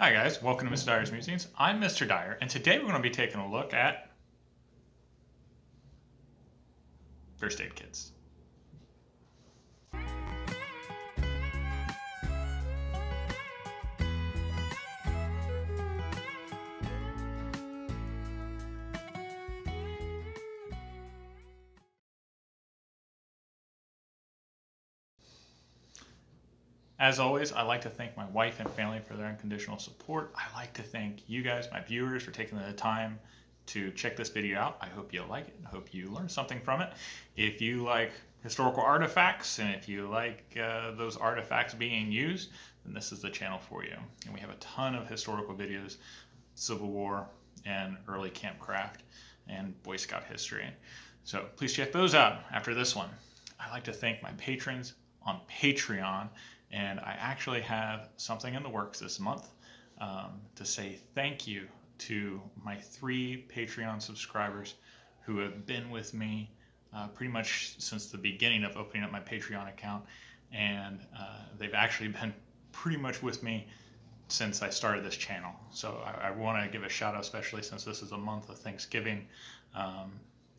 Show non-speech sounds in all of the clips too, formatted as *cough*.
Hi guys, welcome to Mr. Dyer's Musings. I'm Mr. Dyer, and today we're going to be taking a look at first aid kits. As always, I like to thank my wife and family for their unconditional support. I like to thank you guys, my viewers, for taking the time to check this video out. I hope you like it. I hope you learn something from it. If you like historical artifacts and if you like uh, those artifacts being used, then this is the channel for you. And we have a ton of historical videos, Civil War and early campcraft and Boy Scout history. So please check those out after this one. I'd like to thank my patrons on Patreon and I actually have something in the works this month um, to say thank you to my three Patreon subscribers who have been with me uh, pretty much since the beginning of opening up my Patreon account. And uh, they've actually *laughs* been pretty much with me since I started this channel. So I, I want to give a shout out, especially since this is a month of Thanksgiving. Um,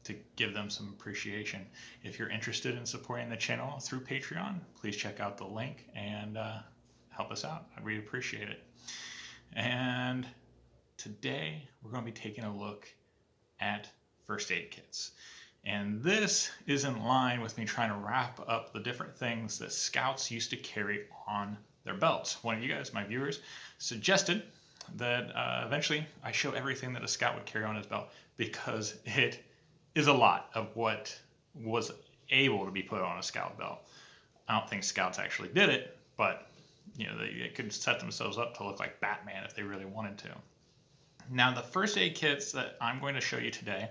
to give them some appreciation. If you're interested in supporting the channel through Patreon, please check out the link and uh, help us out. I really appreciate it. And today we're going to be taking a look at first aid kits. And this is in line with me trying to wrap up the different things that scouts used to carry on their belts. One of you guys, my viewers, suggested that uh, eventually I show everything that a scout would carry on his belt because *laughs* it is a lot of what was able to be put on a scout belt. I don't think scouts actually did it, but you know they, they could set themselves up to look like Batman if they really wanted to. Now the first aid kits that I'm going to show you today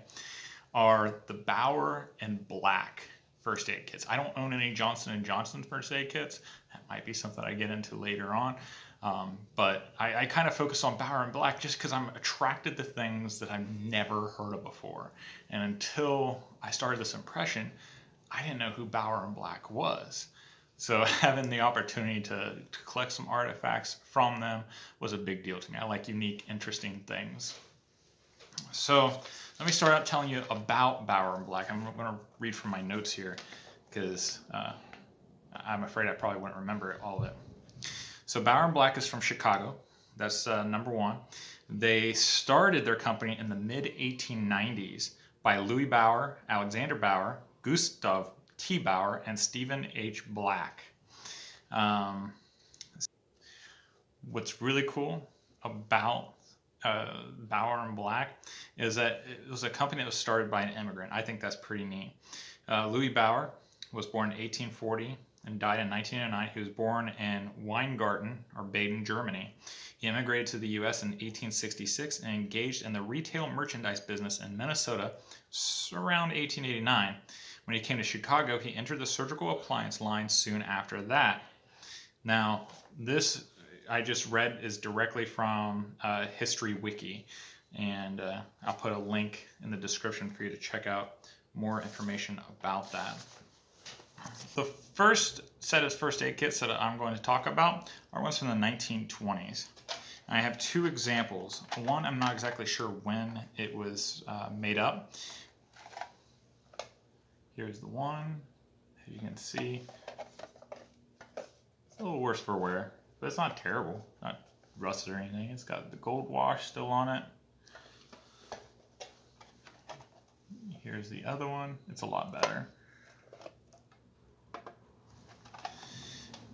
are the Bauer and Black first aid kits. I don't own any Johnson & Johnson first aid kits. That might be something I get into later on. Um, but I, I kind of focus on Bauer and Black just because I'm attracted to things that I've never heard of before. And until I started this impression, I didn't know who Bauer and Black was. So *laughs* having the opportunity to, to collect some artifacts from them was a big deal to me. I like unique, interesting things. So let me start out telling you about Bauer and Black. I'm going to read from my notes here because uh, I'm afraid I probably wouldn't remember all of it. So Bauer and Black is from Chicago. That's uh, number one. They started their company in the mid 1890s by Louis Bauer, Alexander Bauer, Gustav T. Bauer, and Stephen H. Black. Um, what's really cool about uh, Bauer and Black is that it was a company that was started by an immigrant. I think that's pretty neat. Uh, Louis Bauer was born in 1840 and died in 1909. He was born in Weingarten, or Baden, Germany. He immigrated to the U.S. in 1866 and engaged in the retail merchandise business in Minnesota around 1889. When he came to Chicago, he entered the surgical appliance line soon after that. Now, this I just read is directly from uh, History Wiki, and uh, I'll put a link in the description for you to check out more information about that. The first set of first aid kits that I'm going to talk about are ones from the 1920s. I have two examples. One, I'm not exactly sure when it was uh, made up. Here's the one. As you can see, it's a little worse for wear, but it's not terrible. Not rusted or anything. It's got the gold wash still on it. Here's the other one. It's a lot better.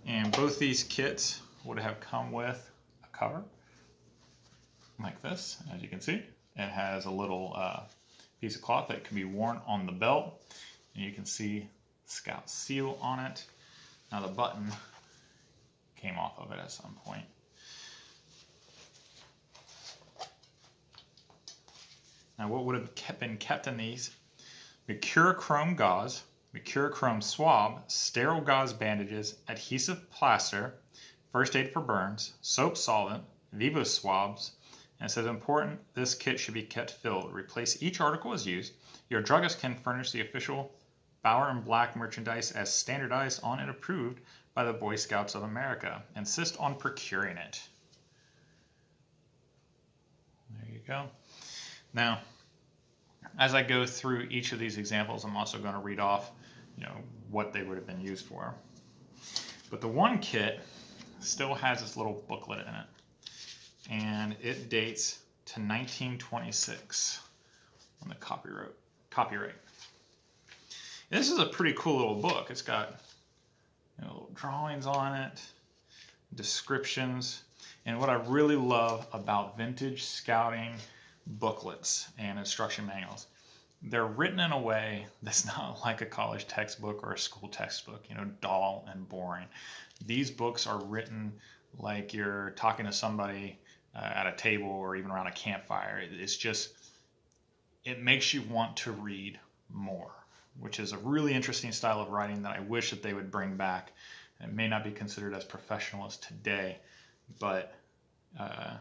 And both these kits would have come with a cover like this, as you can see. It has a little uh, piece of cloth that can be worn on the belt. And you can see Scout seal on it. Now the button came off of it at some point. Now what would have kept, been kept in these? Mercurochrome gauze, Mercurochrome swab, sterile gauze bandages, adhesive plaster, first aid for burns, soap solvent, Vivo swabs, and it says important this kit should be kept filled. Replace each article as used. Your druggist can furnish the official Bauer and Black merchandise as standardized on and approved by the Boy Scouts of America. Insist on procuring it. There you go. Now, as I go through each of these examples, I'm also going to read off, you know, what they would have been used for. But the one kit still has this little booklet in it, and it dates to 1926 on the copyright. Copyright. this is a pretty cool little book. It's got you know, drawings on it, descriptions, and what I really love about vintage scouting booklets and instruction manuals, they're written in a way that's *laughs* not like a college textbook or a school textbook, you know, dull and boring. These books are written like you're talking to somebody uh, at a table or even around a campfire. It's just, it makes you want to read more, which is a really interesting style of writing that I wish that they would bring back. It may not be considered as professional as today, but uh,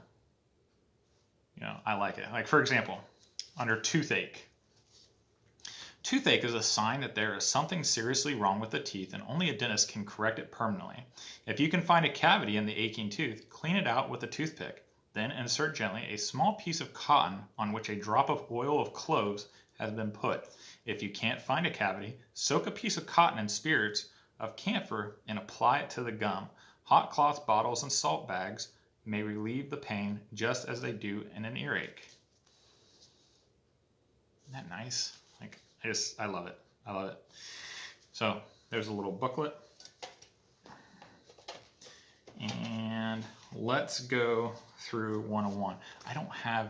you know, I like it. Like for example, under toothache. Toothache is a sign that there is something seriously wrong with the teeth and only a dentist can correct it permanently. If you can find a cavity in the aching tooth, clean it out with a toothpick. Then insert gently a small piece of cotton on which a drop of oil of cloves has been put. If you can't find a cavity, soak a piece of cotton in spirits of camphor and apply it to the gum. Hot cloth bottles and salt bags may relieve the pain just as they do in an earache. Isn't that nice? Like, I just, I love it. I love it. So there's a little booklet. And let's go through 101. I don't have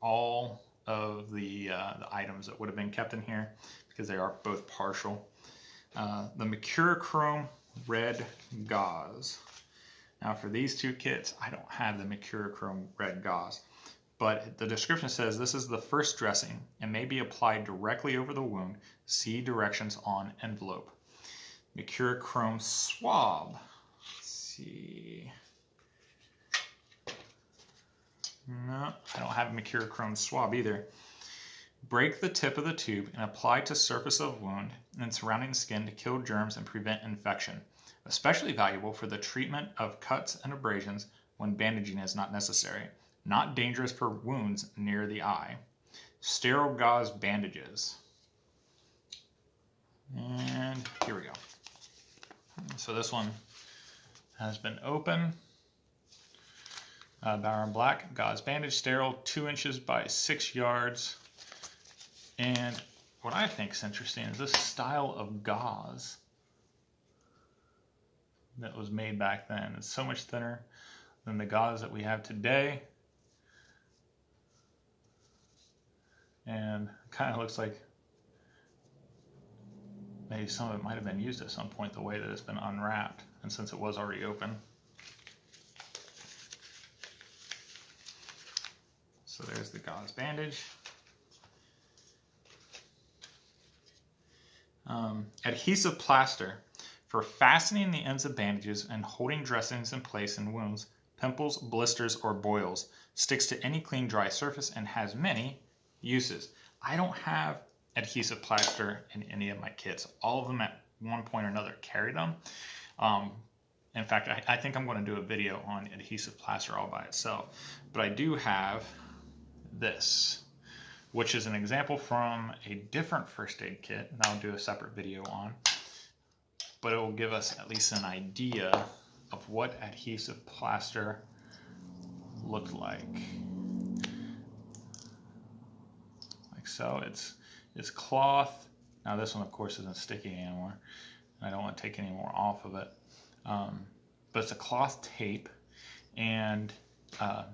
all of the, uh, the items that would have been kept in here because they are both partial. Uh, the Mercurochrome Red Gauze. Now for these two kits, I don't have the Mercurochrome Red Gauze, but the description says this is the first dressing and may be applied directly over the wound. See directions on envelope. Mercurochrome Swab. Let's see. No, I don't have a Mercurochrome Swab either. Break the tip of the tube and apply to surface of wound and surrounding skin to kill germs and prevent infection especially valuable for the treatment of cuts and abrasions when bandaging is not necessary. Not dangerous for wounds near the eye. Sterile gauze bandages. And here we go. So this one has been open. Uh, Black gauze bandage, sterile, two inches by six yards. And what I think is interesting is this style of gauze that was made back then. It's so much thinner than the gauze that we have today. And kind of looks like maybe some of it might have been used at some point the way that it's been unwrapped and since it was already open. So there's the gauze bandage. Um, adhesive plaster for fastening the ends of bandages and holding dressings in place in wounds, pimples, blisters, or boils. Sticks to any clean, dry surface and has many uses. I don't have adhesive plaster in any of my kits. All of them at one point or another carry them. Um, in fact, I, I, think I'm going to do a video on adhesive plaster all by itself. But I do have this, which is an example from a different first aid kit, and I'll do a separate video on but it will give us at least an idea of what adhesive plaster looked like. So, it's, it's cloth. Now this one of course isn't sticky anymore. I don't want to take any more off of it. Um, but it's a cloth tape and uh,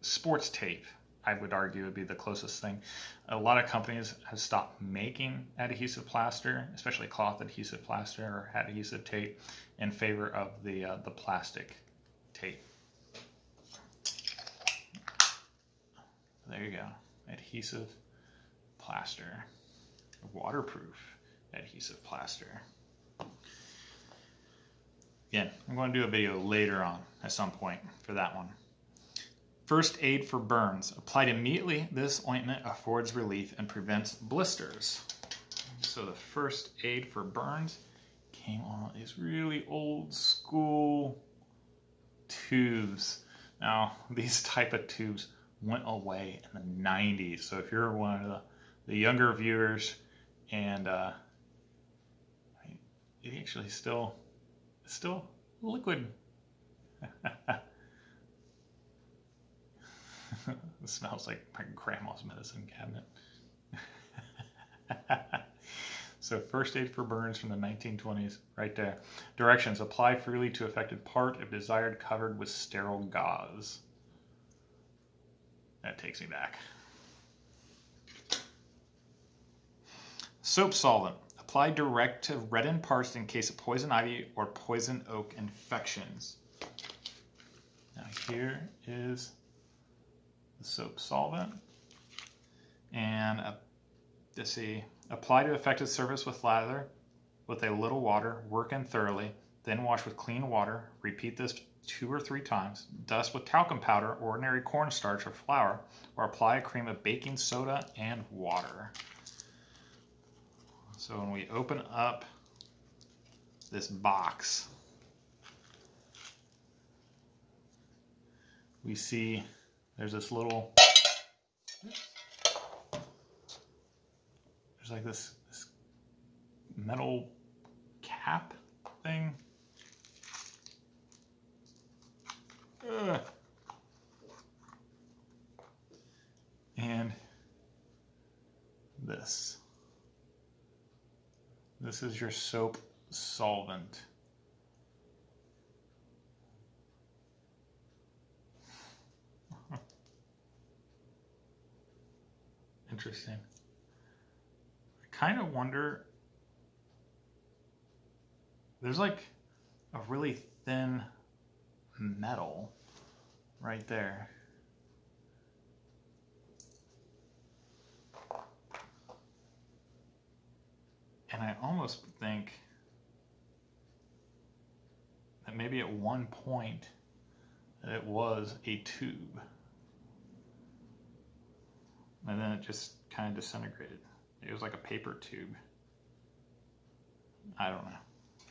sports tape I would argue would be the closest thing. A lot of companies have stopped making adhesive plaster, especially cloth adhesive plaster or adhesive tape, in favor of the uh, the plastic tape. There you go, adhesive plaster, waterproof adhesive plaster. Again, I'm going to do a video later on at some point for that one. First aid for burns. Applied immediately, this ointment affords relief and prevents blisters. So the first aid for burns came on these really old school tubes. Now, these type of tubes went away in the 90s. So if you're one of the, the younger viewers and uh, it actually still, still liquid. *laughs* it smells like my grandma's medicine cabinet. *laughs* so first aid for burns from the 1920s, right there. Directions, apply freely to affected part if desired covered with sterile gauze. That takes me back. Soap solvent. Apply direct to reddened parts in case of poison ivy or poison oak infections. Now here is the soap solvent. And uh, let's see, apply to affected surface with lather with a little water, work in thoroughly, then wash with clean water. Repeat this two or three times. Dust with talcum powder, ordinary cornstarch or flour, or apply a cream of baking soda and water. So when we open up this box, we see there's this little, there's like this, this metal cap thing And this. This is your soap solvent. *laughs* Interesting. I kind of wonder. There's like a really thin metal right there. And I almost think that maybe at one point it was a tube. And then it just kind of disintegrated. It was like a paper tube. I don't know.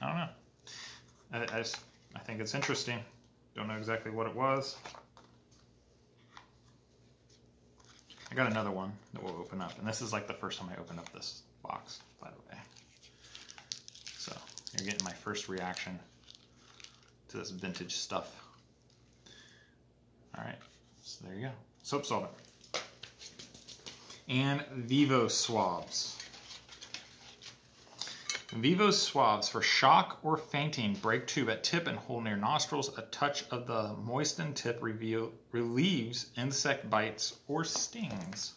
I don't know. I, I, just, I think it's interesting. Don't know exactly what it was. I got another one that we'll open up. And this is like the first time I opened up this box, by the way. So you're getting my first reaction to this vintage stuff. All right, so there you go. Soap solvent. And Vivo swabs. Vivos swabs for shock or fainting. Break tube at tip and hold near nostrils. A touch of the moistened tip reveal, relieves insect bites or stings.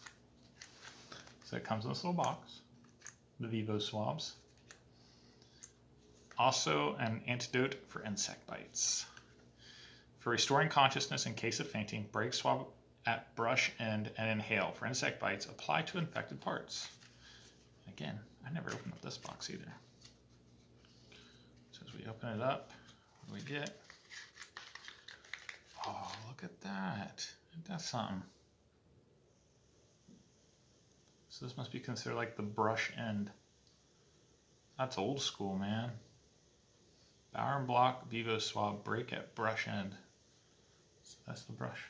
So it comes in this little box, the Vivo swabs. Also an antidote for insect bites. For restoring consciousness in case of fainting, break swab at brush end and inhale. For insect bites, apply to infected parts. Again, I never opened up this box either open it up, what do we get? Oh, look at that. That's something. So this must be considered like the brush end. That's old school, man. Bauer and Black Vivo Swab break at brush end. So that's the brush.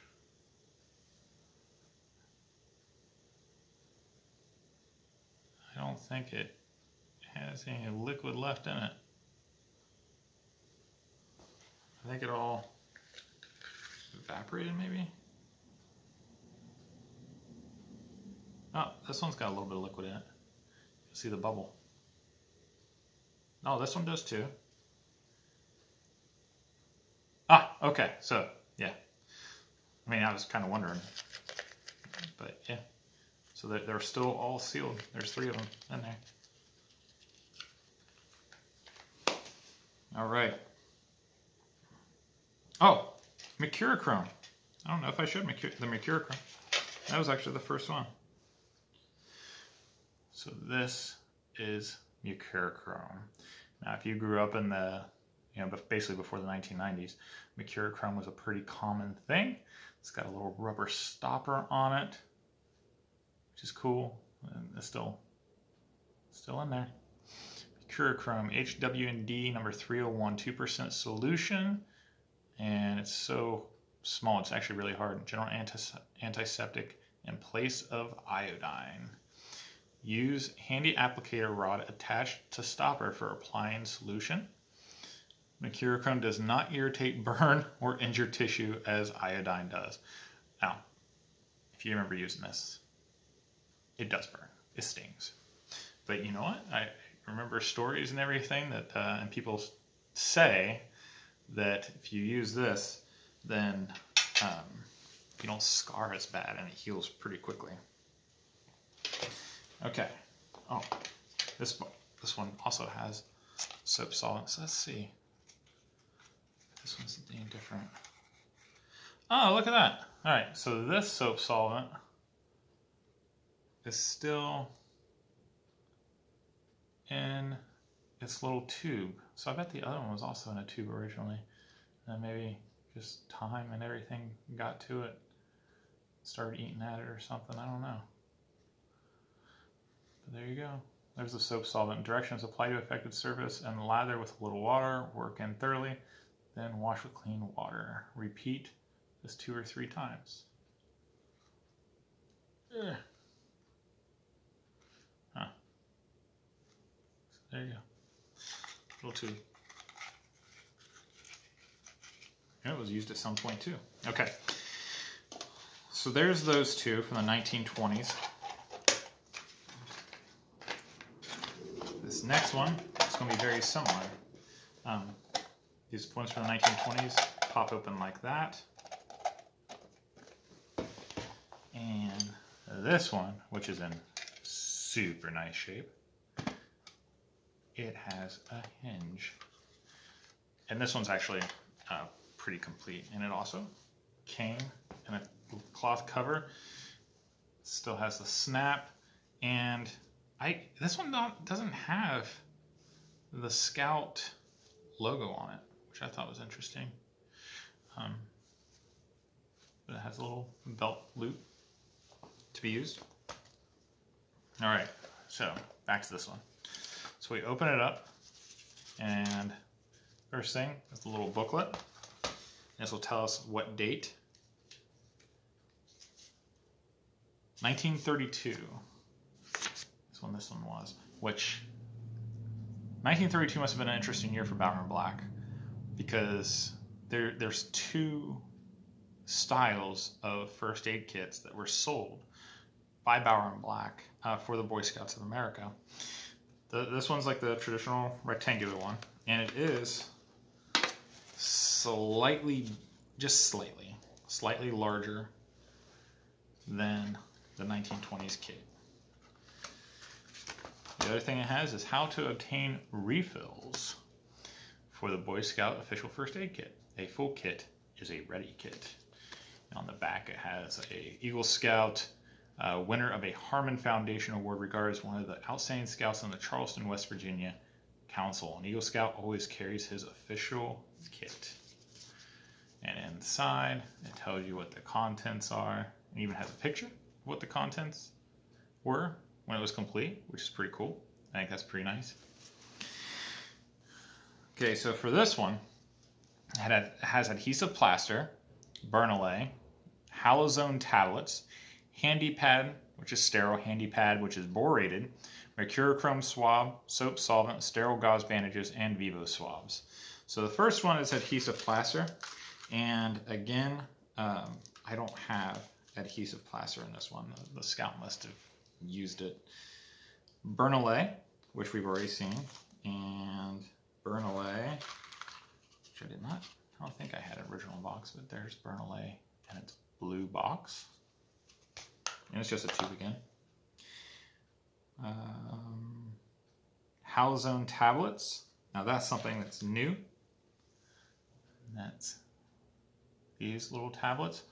I don't think it has any liquid left in it. I think it all evaporated maybe. Oh, this one's got a little bit of liquid in it. See the bubble. Oh, this one does too. Ah, okay, so, yeah. I mean, I was kind of wondering, but yeah. So they're, they're still all sealed. There's three of them in there. All right. Oh, Mercurochrome. I don't know if I showed Mercur the Mercurochrome. That was actually the first one. So this is Mercurochrome. Now, if you grew up in the, you know, basically before the 1990s, Mercurochrome was a pretty common thing. It's got a little rubber stopper on it, which is cool. And it's still, still in there. Mercurochrome, HWND number 301, 2% solution and it's so small. It's actually really hard. General antiseptic in place of iodine. Use handy applicator rod attached to stopper for applying solution. Mercurochrome does not irritate, *laughs* burn, or injure tissue as iodine does. Now, if you remember using this, it does burn. It stings. But you know what? I remember stories and everything that, uh, and people say that if you use this, then um, you don't scar as bad and it heals pretty quickly. Okay. Oh, this this one also has soap solvent. Let's see. This one's being different. Oh, look at that. All right, so this soap solvent is still in its little tube. So I bet the other one was also in a tube originally. And maybe just time and everything got to it, started eating at it or something. I don't know. But there you go. There's the soap solvent. Directions apply to affected surface and lather with a little water. Work in thoroughly. Then wash with clean water. Repeat this two or three times. Ugh. Huh. So there you go. Little tube. And it was used at some point too. Okay. So there's those two from the 1920s. This next one is going to be very similar. Um, these ones from the 1920s pop open like that. And this one, which is in super nice shape, it has a hinge. And this one's actually uh, pretty complete. And it also came in a cloth cover. Still has the snap. And I this one not, doesn't have the Scout logo on it which I thought was interesting. Um, but it has a little belt loop to be used. All right, so back to this one. So we open it up, and first thing is the little booklet. This will tell us what date. 1932 is when this one was, which 1932 must have been an interesting year for and Black because there there's two styles of first aid kits that were sold by Bauer and Black uh, for the Boy Scouts of America. The, this one's like the traditional rectangular one, and it is slightly, just slightly, slightly larger than the 1920s kit. The other thing it has is how to obtain refills for the Boy Scout official first aid kit. A full kit is a ready kit. On the back, it has a Eagle Scout, uh, winner of a Harmon Foundation Award, regarded as one of the outstanding scouts in the Charleston, West Virginia Council. An Eagle Scout always carries his official kit. And inside, it tells you what the contents are. It even has a picture of what the contents were when it was complete, which is pretty cool. I think that's pretty nice. Okay, so for this one, it has adhesive plaster, Bernolay, Halazone tablets, Handy Pad, which is sterile, Handy Pad, which is borated, Mercurochrome swab, soap solvent, sterile gauze bandages, and Vivo swabs. So the first one is adhesive plaster, and again, um, I don't have adhesive plaster in this one. The, the scout must have used it. Bernolay, which we've already seen, and Bernolay, which I did not, I don't think I had an original box, but there's Bernolay and its blue box. And it's just a tube again. Um, Halazone tablets. Now that's something that's new. That's these little tablets.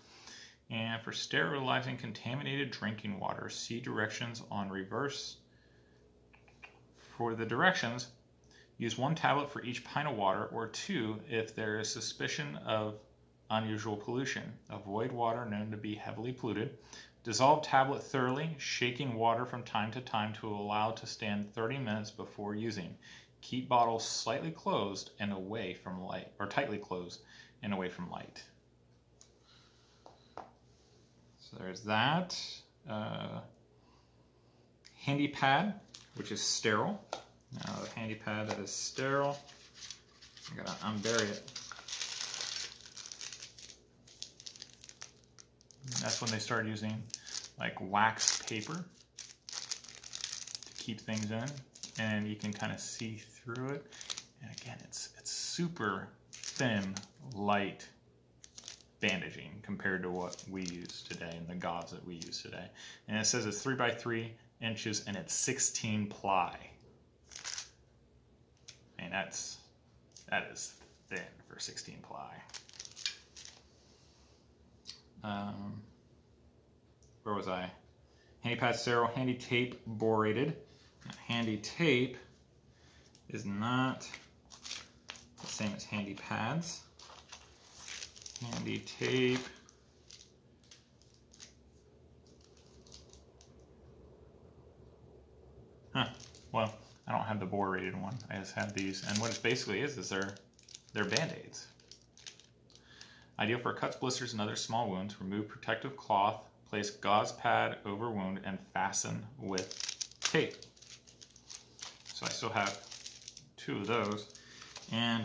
And for sterilizing contaminated drinking water, see directions on reverse. For the directions, Use one tablet for each pint of water or two if there is suspicion of unusual pollution. Avoid water known to be heavily polluted. Dissolve tablet thoroughly, shaking water from time to time to allow to stand 30 minutes before using. Keep bottles slightly closed and away from light, or tightly closed and away from light. So there's that. Uh, handy pad, which is sterile. Now the handy pad that is sterile, I gotta unbury it. That's when they started using like wax paper to keep things in, and you can kind of see through it. And again, it's it's super thin, light bandaging compared to what we use today and the gauze that we use today. And it says it's three by three inches and it's 16 ply. And that's that is thin for 16 ply. Um, where was I? Handy pad sterile, handy tape borated. Handy tape is not the same as handy pads. Handy tape. Huh, well, I don't have the borated one. I just have these. And what it basically is, is they're, they're Band-Aids. Ideal for cuts, blisters, and other small wounds. Remove protective cloth, place gauze pad over wound, and fasten with tape. So I still have two of those. And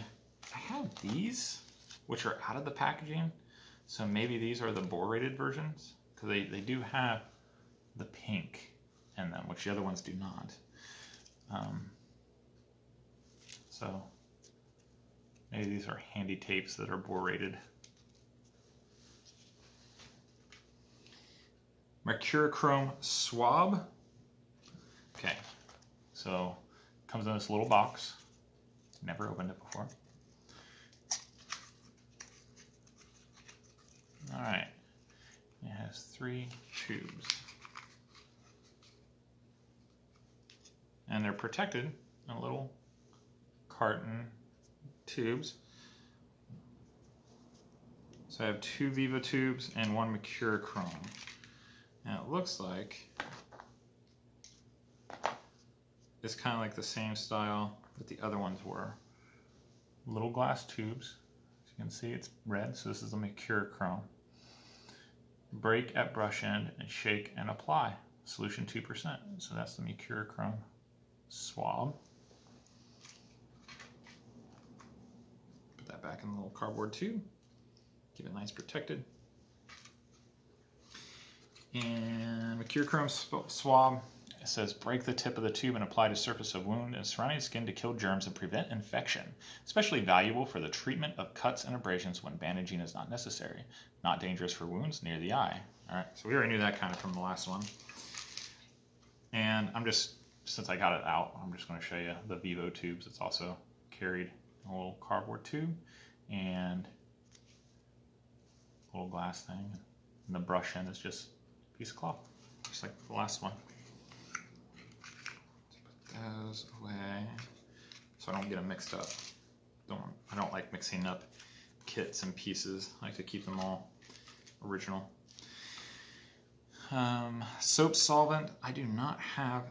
I have these, which are out of the packaging. So maybe these are the borated versions, because they, they do have the pink in them, which the other ones do not. Um, so maybe these are handy tapes that are borated. Mercurochrome swab. Okay, so comes in this little box. Never opened it before. All right, it has three tubes. And they're protected in a little carton tubes. So I have two Vivo tubes and one Mercurochrome. Now it looks like it's kind of like the same style that the other ones were. Little glass tubes. As you can see, it's red, so this is a Mercurochrome. Break at brush end and shake and apply. Solution 2%. So that's the Mercurochrome swab. Put that back in the little cardboard tube. Keep it nice protected. And Mercurochrome swab, it says break the tip of the tube and apply to surface of wound and surrounding skin to kill germs and prevent infection. Especially valuable for the treatment of cuts and abrasions when bandaging is not necessary. Not dangerous for wounds near the eye. All right, so we already knew that kind of from the last one. And I'm just, since I got it out, I'm just going to show you the Vivo tubes. It's also carried a little cardboard tube and a little glass thing. And the brush end is just piece of cloth, just like the last one. Put those away so I don't get them mixed up. Don't I don't like mixing up kits and pieces. I like to keep them all original. Um, soap solvent. I do not have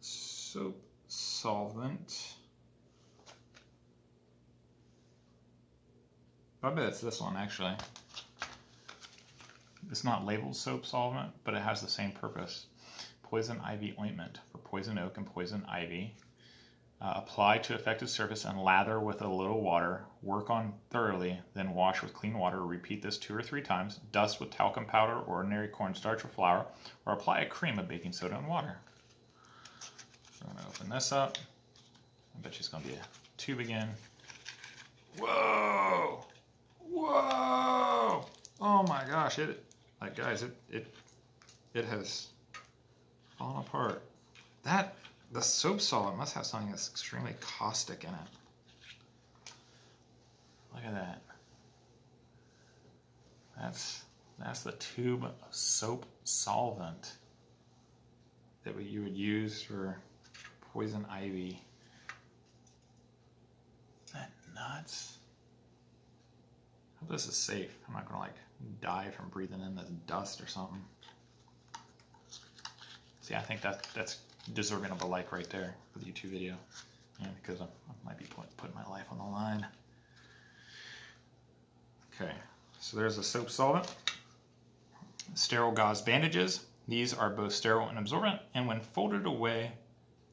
soap solvent. I bet it's this one actually. It's not labeled soap solvent, but it has the same purpose. Poison ivy ointment for poison oak and poison ivy. Uh, apply to affected surface and lather with a little water. Work on thoroughly, then wash with clean water. Repeat this two or three times. Dust with talcum powder, ordinary cornstarch or flour, or apply a cream of baking soda and water. So I'm going to open this up. I bet it's going to be a tube again. Whoa! Whoa! Oh my gosh, it like guys, it it it has fallen apart. That the soap solvent must have something that's extremely caustic in it. Look at that. That's that's the tube of soap solvent that you would use for poison ivy. Isn't that nuts? I hope this is safe. I'm not gonna like die from breathing in this dust or something. See, I think that that's deserving of a like right there for the YouTube video. Yeah, because I, I might be put, putting my life on the line. Okay, so there's the soap solvent. sterile gauze bandages. These are both sterile and absorbent, and when folded away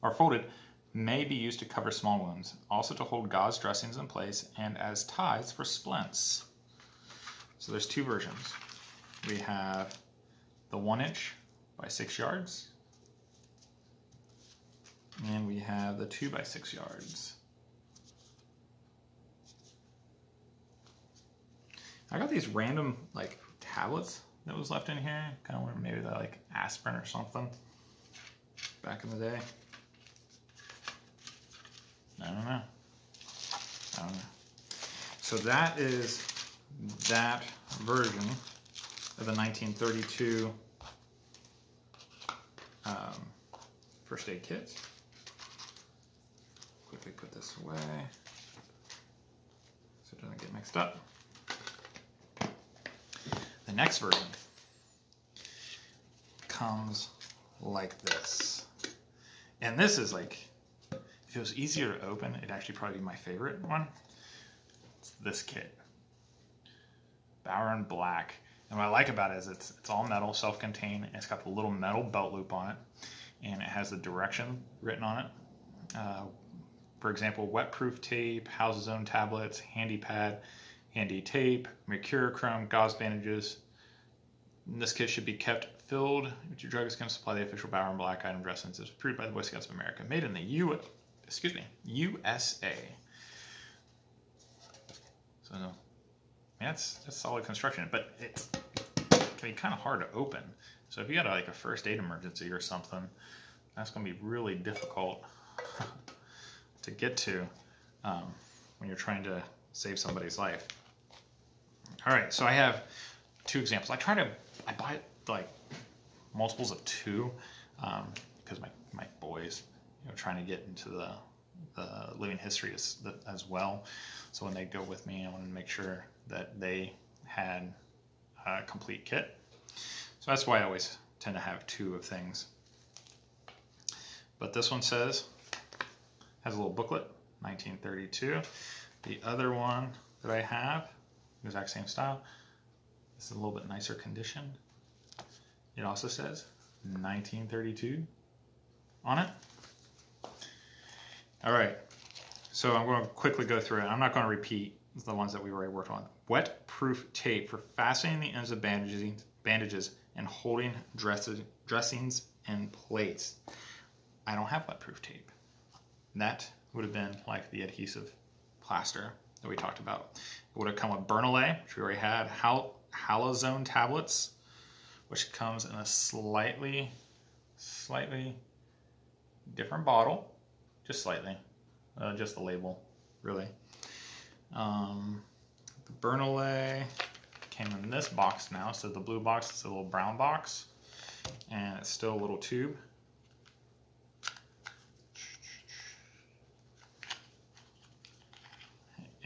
or folded, may be used to cover small wounds, also to hold gauze dressings in place, and as ties for splints. So there's two versions. We have the one inch by six yards, and we have the two by six yards. I got these random like tablets that was left in here. Kind of maybe that like aspirin or something back in the day. I don't know. I don't know. So that is that version of the 1932 um, first aid kit. Quickly put this away so it doesn't get mixed up. The next version comes like this. And this is like, if it was easier to open, it'd actually probably be my favorite one. It's this kit. Bauer Black. And what I like about it is it's, it's all metal, self-contained. It's got the little metal belt loop on it. And it has the direction written on it. Uh, for example, wet-proof tape, Halazone tablets, handy pad, handy tape, mercurochrome, gauze bandages. This kit should be kept filled your drug is going to supply the official Bauer and Black item dressings. It's approved by the Boy Scouts of America. Made in the U, excuse me, USA. So, that's, that's solid construction, but it can be kind of hard to open. So if you got a, like a first aid emergency or something, that's going to be really difficult *laughs* to get to um, when you're trying to save somebody's life. All right, so I have two examples. I try to, I buy like multiples of two because um, my, my boys, you know, trying to get into the, the living history as, as well. So when they go with me, I want to make sure that they had a complete kit. So that's why I always tend to have two of things. But this one says, has a little booklet, 1932. The other one that I have exact same style. This is a little bit nicer condition. It also says 1932 on it. All right, so I'm going to quickly go through it. I'm not going to repeat the ones that we already worked on. Wet proof tape for fastening the ends of bandages, bandages and holding dresses, dressings and plates. I don't have wet proof tape. That would have been like the adhesive plaster that we talked about. It would have come with Bernolay, which we already had, Hal Halazone tablets, which comes in a slightly, slightly different bottle, just slightly, uh, just the label, really. Um, the Bernolay came in this box now, so the blue box is a little brown box, and it's still a little tube.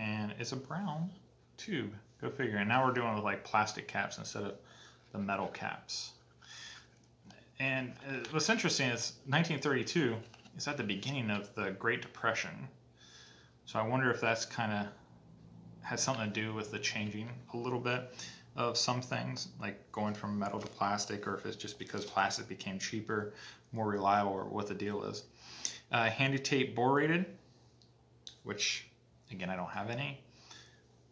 and it's a brown tube. Go figure. And now we're doing with like plastic caps instead of the metal caps. And uh, what's interesting is 1932 is at the beginning of the Great Depression. So I wonder if that's kind of has something to do with the changing a little bit of some things, like going from metal to plastic, or if it's just because plastic became cheaper, more reliable, or what the deal is. Uh, handy tape borated, which Again, I don't have any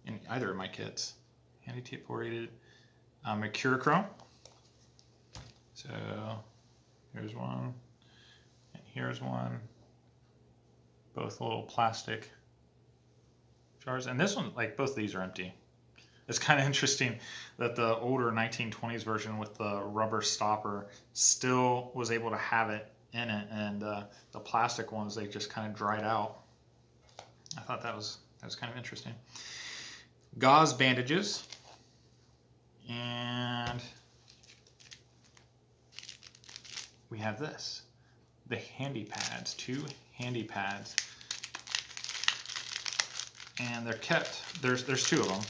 in either of my kits. Handy tape rated um, Mercurochrome. So here's one, and here's one. Both little plastic jars. And this one, like both of these are empty. It's kind of *laughs* interesting that the older 1920s version with the rubber stopper still was able to have it in it, and uh, the plastic ones, they just kind of dried out. I thought that was that was kind of interesting. Gauze bandages. And we have this. The handy pads, two handy pads. And they're kept, there's, there's two of them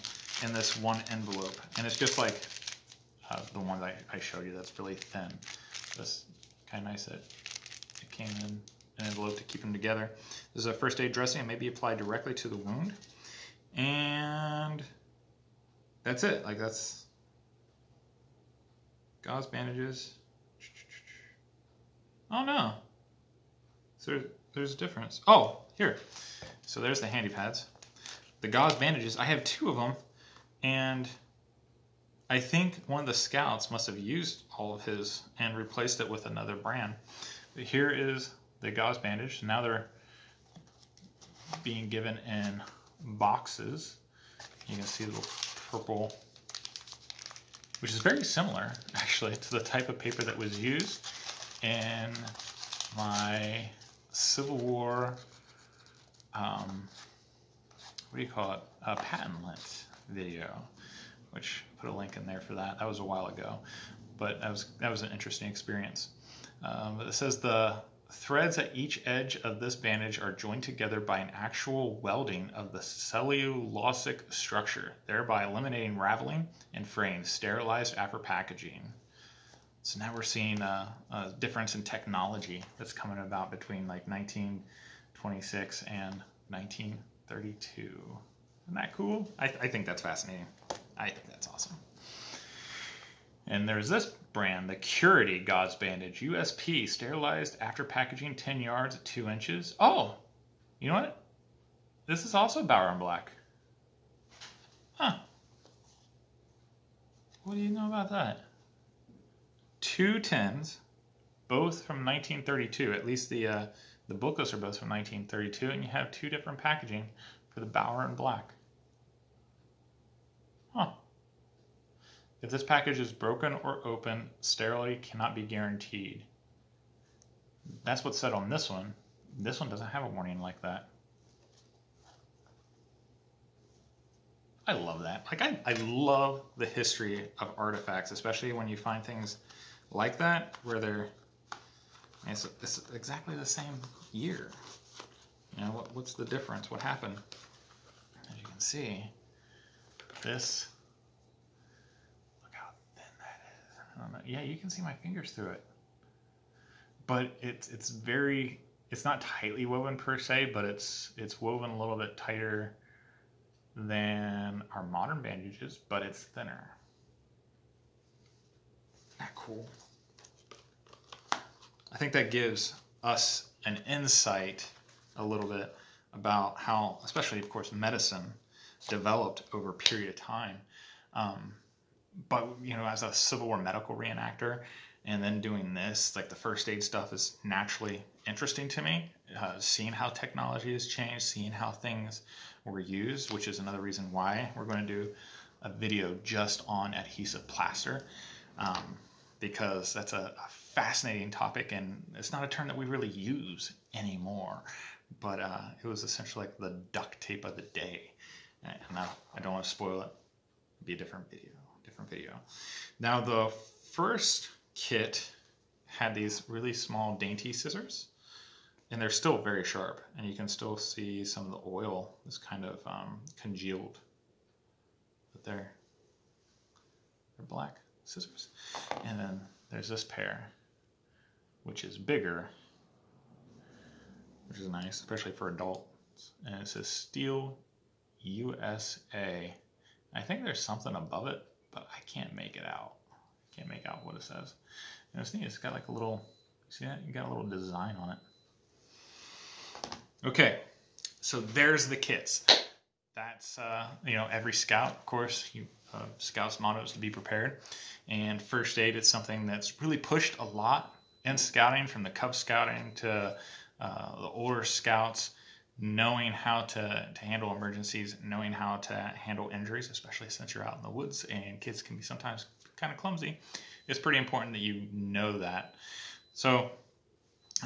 in this one envelope. And it's just like uh, the one that I, I showed you that's really thin. That's kind of nice that it came in an envelope to keep them together. This is a first aid dressing. It may be applied directly to the wound. And that's it. Like that's gauze bandages. Oh no. So there's a difference. Oh, here. So there's the handy pads. The gauze bandages, I have two of them, and I think one of the scouts must have used all of his and replaced it with another brand. But here is the gauze bandage. Now they're being given in boxes. You can see the purple, which is very similar *laughs* actually to the type of paper that was used in my Civil War, um, what do you call it, a patentlet video, which put a link in there for that. That was a while ago, but that was that was an interesting experience. Um, it says the threads at each edge of this bandage are joined together by an actual welding of the cellulosic structure, thereby eliminating raveling and fraying, sterilized after packaging. So now we're seeing a, a, difference in technology that's coming about between like 1926 and 1932. Isn't that cool? I, I think that's fascinating. I think that's awesome. And there's this brand, the Curity Gauze Bandage USP, sterilized after packaging 10 yards at 2 inches. Oh, you know what? This is also Bauer and Black. Huh. What do you know about that? two tens, both from 1932. At least the uh, the booklets are both from 1932, and you have two different packaging for the Bauer and Black. Huh. If this package is broken or open, sterility cannot be guaranteed. That's what's said on this one. This one doesn't have a warning like that. I love that. Like I, I love the history of artifacts, especially when you find things like that where they're it's, it's exactly the same year. You know, what, what's the difference? What happened? As you can see, this, look how thin that is. Yeah, you can see my fingers through it. But it's, it's very, it's not tightly woven per se, but it's, it's woven a little bit tighter than our modern bandages, but it's thinner that cool? I think that gives us an insight a little bit about how, especially of course, medicine developed over a period of time. Um, but you know, as a Civil War medical reenactor, and then doing this, like the first aid stuff is naturally interesting to me. Uh, seeing how technology has changed, seeing how things were used, which is another reason why we're going to do a video just on adhesive plaster. Um, because that's a, a, fascinating topic and it's not a term that we really use anymore. But uh, it was essentially like the duct tape of the day. And I, I don't want to spoil it. It'd be a different video. Different video. Now the first kit had these really small dainty scissors and they're still very sharp and you can still see some of the oil is kind of um, congealed but they're they're black scissors. And then there's this pair, which is bigger, which is nice, especially for adults. And it says Steel USA. I think there's something above it, but I can't make it out. Can't make out what it says. And this thing, it's got like a little, see that? You got a little design on it. Okay, so there's the kits. That's, uh, you know, every scout, of course, you, uh, scout's motto is to be prepared. And first aid is something that's really pushed a lot in scouting, from the Cub Scouting to uh, the older scouts, knowing how to, to handle emergencies, knowing how to handle injuries, especially since you're out in the woods and kids can be sometimes kind of clumsy. It's pretty important that you know that. So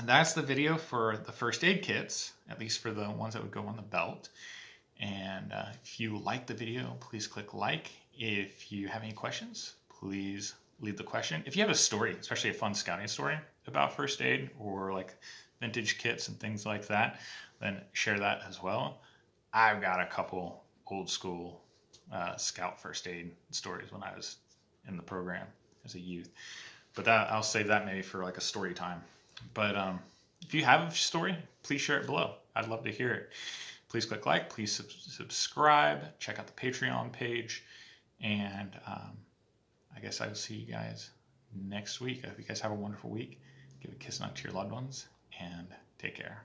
that's the video for the first aid kits, at least for the ones that would go on the belt. And uh, if you like the video, please click like. If you have any questions, please leave the question. If you have a story, especially a fun scouting story about first aid or like vintage kits and things like that, then share that as well. I've got a couple old school uh, scout first aid stories when I was in the program as a youth. But that I'll save that maybe for like a story time. But um, if you have a story, please share it below. I'd love to hear it. Please click like, please sub subscribe, check out the Patreon page, and um, I guess I'll see you guys next week. I hope you guys have a wonderful week. Give a kiss and hug to your loved ones, and take care.